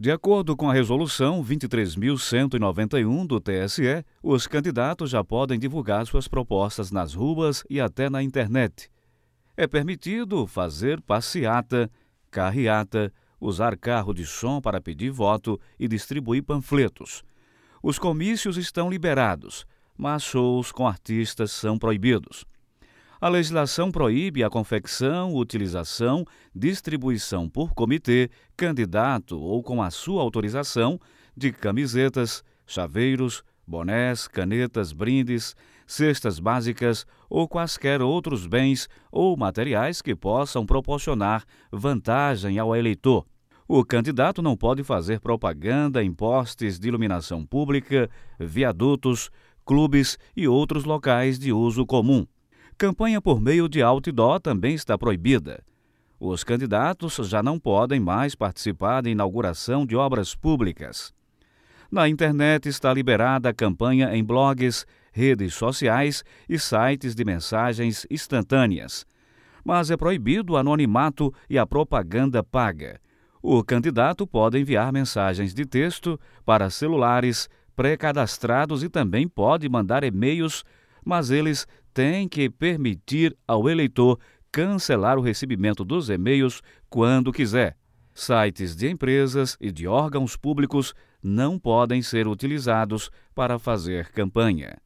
De acordo com a Resolução 23.191 do TSE, os candidatos já podem divulgar suas propostas nas ruas e até na internet. É permitido fazer passeata, carreata, usar carro de som para pedir voto e distribuir panfletos. Os comícios estão liberados, mas shows com artistas são proibidos. A legislação proíbe a confecção, utilização, distribuição por comitê, candidato ou com a sua autorização de camisetas, chaveiros, bonés, canetas, brindes, cestas básicas ou quaisquer outros bens ou materiais que possam proporcionar vantagem ao eleitor. O candidato não pode fazer propaganda em postes de iluminação pública, viadutos, clubes e outros locais de uso comum. Campanha por meio de outdoor também está proibida. Os candidatos já não podem mais participar da inauguração de obras públicas. Na internet está liberada a campanha em blogs, redes sociais e sites de mensagens instantâneas. Mas é proibido o anonimato e a propaganda paga. O candidato pode enviar mensagens de texto para celulares pré-cadastrados e também pode mandar e-mails, mas eles tem que permitir ao eleitor cancelar o recebimento dos e-mails quando quiser. Sites de empresas e de órgãos públicos não podem ser utilizados para fazer campanha.